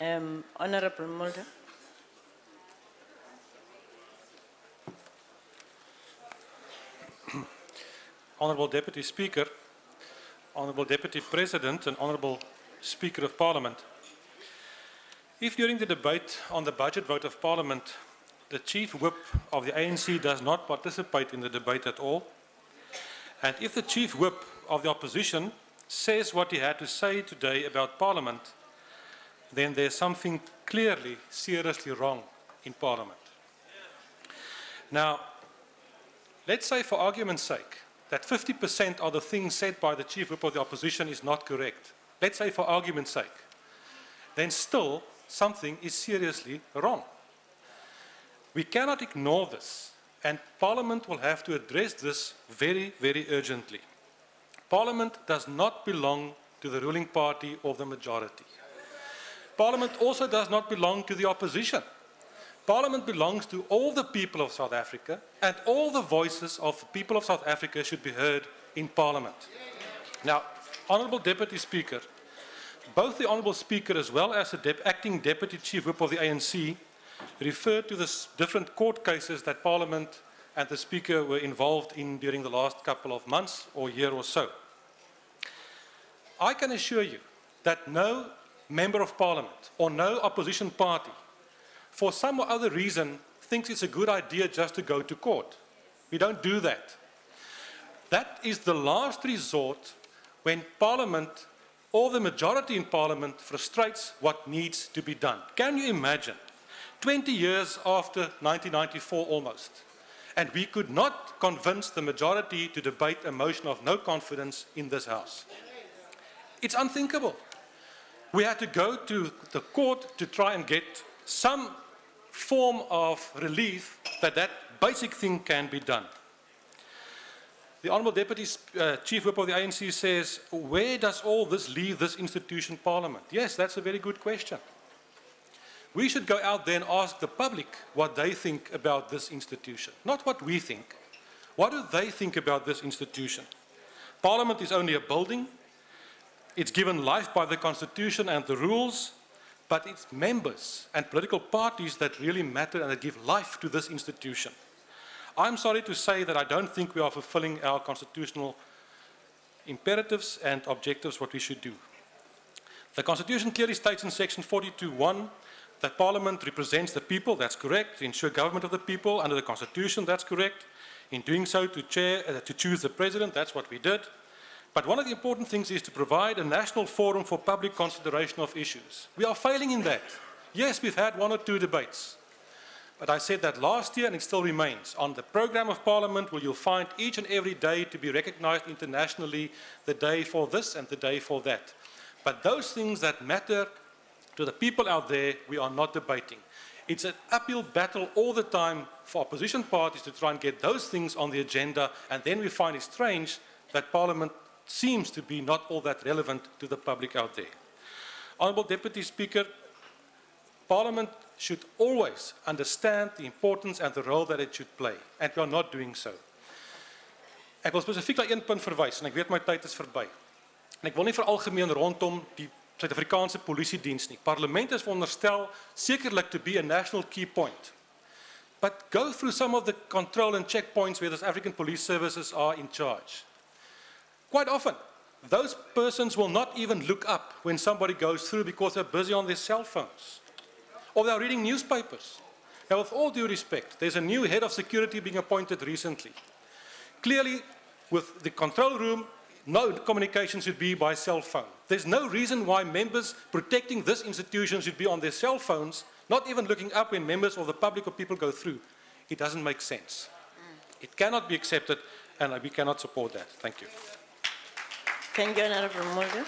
Um, Honorable Mulder. Honourable Deputy Speaker, Honourable Deputy President, and Honourable Speaker of Parliament. If during the debate on the budget vote of Parliament, the Chief Whip of the ANC does not participate in the debate at all, and if the Chief Whip of the opposition says what he had to say today about Parliament, then there's something clearly, seriously wrong in Parliament. Now, let's say for argument's sake that 50% of the things said by the chief whip of the opposition is not correct. Let's say for argument's sake. Then still something is seriously wrong. We cannot ignore this and Parliament will have to address this very, very urgently. Parliament does not belong to the ruling party or the majority. Parliament also does not belong to the opposition. Parliament belongs to all the people of South Africa, and all the voices of the people of South Africa should be heard in Parliament. Now, Honourable Deputy Speaker, both the Honourable Speaker as well as the acting Deputy Chief Whip of the ANC referred to the different court cases that Parliament and the Speaker were involved in during the last couple of months or year or so. I can assure you that no Member of Parliament or no opposition party for some or other reason, thinks it's a good idea just to go to court. We don't do that. That is the last resort when Parliament or the majority in Parliament frustrates what needs to be done. Can you imagine? 20 years after 1994 almost, and we could not convince the majority to debate a motion of no confidence in this House. It's unthinkable. We had to go to the court to try and get some form of relief that that basic thing can be done. The Honourable Deputy uh, Chief Whip of the ANC says, where does all this leave this institution, Parliament? Yes, that's a very good question. We should go out there and ask the public what they think about this institution, not what we think. What do they think about this institution? Parliament is only a building. It's given life by the Constitution and the rules but it's members and political parties that really matter and that give life to this institution. I'm sorry to say that I don't think we are fulfilling our constitutional imperatives and objectives, what we should do. The Constitution clearly states in section 42.1 that Parliament represents the people, that's correct, to ensure government of the people under the Constitution, that's correct. In doing so, to, chair, uh, to choose the President, that's what we did. But one of the important things is to provide a national forum for public consideration of issues. We are failing in that. Yes, we've had one or two debates. But I said that last year and it still remains. On the program of Parliament will you find each and every day to be recognized internationally, the day for this and the day for that. But those things that matter to the people out there, we are not debating. It's an uphill battle all the time for opposition parties to try and get those things on the agenda, and then we find it strange that Parliament seems to be not all that relevant to the public out there. Honourable Deputy Speaker, Parliament should always understand the importance and the role that it should play, and we are not doing so. Ek wil spesifiek na een punt verwys en ek weet my tyd is verby. En ek wil nie vir algemeen rondom die Suid-Afrikaanse polisie diens nie. Parlement is veronderstel sekerlik to be a national key point. But go through some of the control and checkpoints where the African police services are in charge. Quite often, those persons will not even look up when somebody goes through because they're busy on their cell phones or they're reading newspapers. Now, with all due respect, there's a new head of security being appointed recently. Clearly, with the control room, no communication should be by cell phone. There's no reason why members protecting this institution should be on their cell phones, not even looking up when members of the public or people go through. It doesn't make sense. It cannot be accepted, and we cannot support that. Thank you. Thank you, Honorable Mulder.